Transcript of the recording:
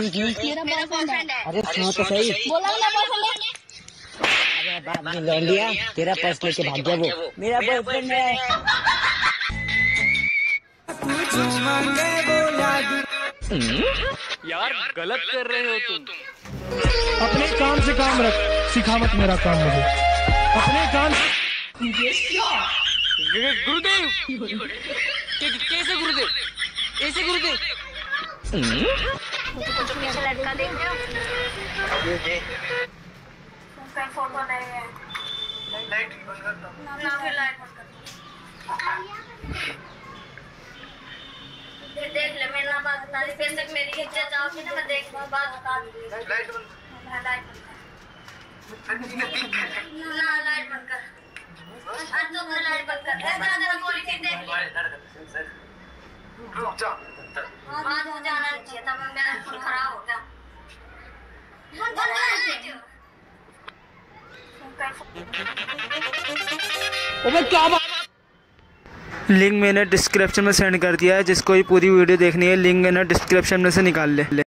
मेरा बॉयफ्रेंड है। अरे सुनो तो सही। बोला मेरा बॉयफ्रेंड है। अरे बाप ने लिया? तेरा पर्स लेके भाग गया वो। मेरा बॉयफ्रेंड है। यार गलत कर रहे हो तुम। अपने काम से काम रख। सिखा मत मेरा काम मुझे। अपने काम ग- गुरुदेव! कैसे गुरुदेव? कैसे गुरुदेव? पीछे लड़का देख रहे हो फ़ोटो नहीं है। ना फिर लाइट बंद कर ये देख ले मैं ना बात बता रही फिर तक मेरी इज़्ज़त जाओगी ना मैं देख बात बता दूँगी लाइट बंद लाइट बंद कर ना लाइट बंद कर आज तो लाइट बंद कर ऐसा अगर गोली फिर देख ले खराब हो गया लिंक मैंने डिस्क्रिप्शन में सेंड कर दिया है, जिसको ये पूरी वीडियो देखनी है, लिंक मैंने डिस्क्रिप्शन में से निकाल ले।